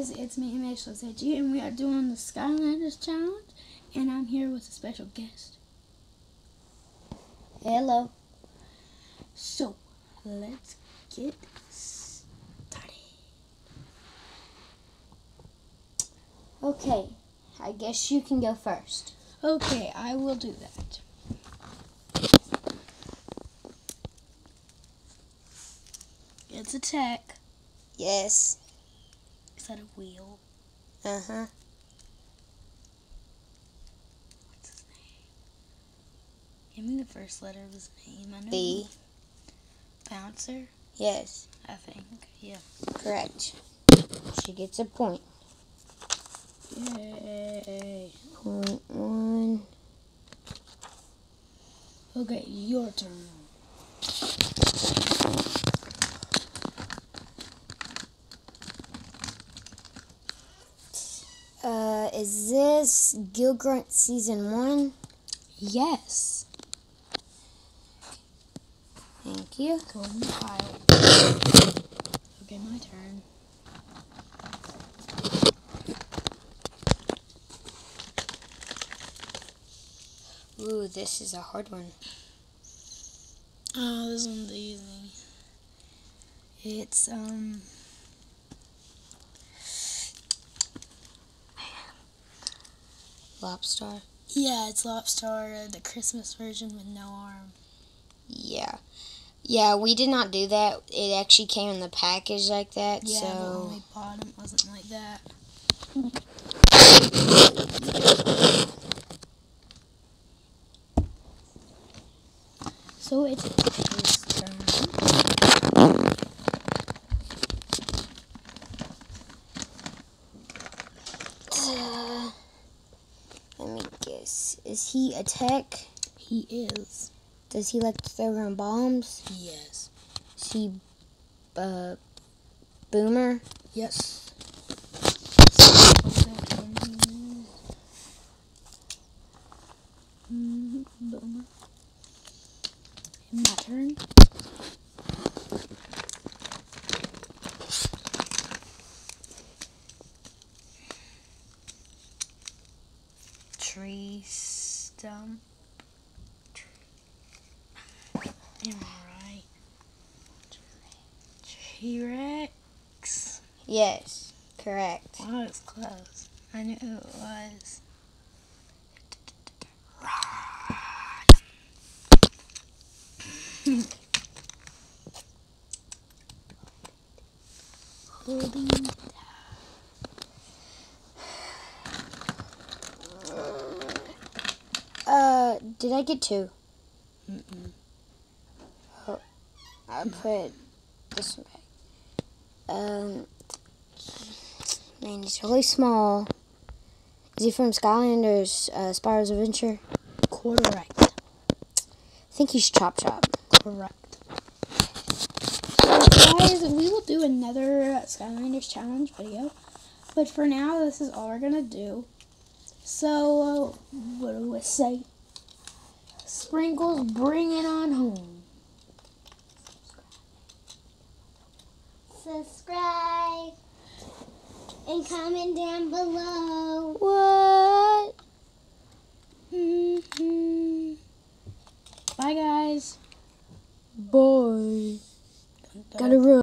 guys, it's me, Mitch Losetti, and we are doing the Skylanders Challenge, and I'm here with a special guest. Hello. So, let's get started. Okay, I guess you can go first. Okay, I will do that. It's a tech. Yes. That a wheel? Uh huh. What's his name? Give me the first letter of his name. I know. B. Bouncer, Yes. I think. Yeah. Correct. She gets a point. Yay. Point one. Okay, your turn. Uh, is this Gill Grunt season one? Yes. Thank you. Go in pile. Okay, my turn. Ooh, this is a hard one. Oh, this one's easy. It's um. Lobster. Yeah, it's Lobstar, uh, the Christmas version with no arm. Yeah. Yeah, we did not do that. It actually came in the package like that. Yeah, when so we bought wasn't like that. So it's his turn. Uh, let me Is he a tech? He is. Does he like to throw around bombs? Yes. Is he uh boomer? Yes. Boomer. My turn. Stump. Am I right? T-Rex. Yes, correct. Wow, it's close. I knew who it was. Holding. Uh, did I get two? Mm-mm. I put this one back. Um, man, he's really small. Is he from Skylanders, uh, Spyro's Adventure? Correct. I think he's Chop Chop. Correct. So guys, we will do another Skylanders challenge video, but for now, this is all we're gonna do. So, uh, what do we say? Sprinkles, bring it on home. subscribe and comment down below. What? hmm Bye, guys. Boy. Gotta run.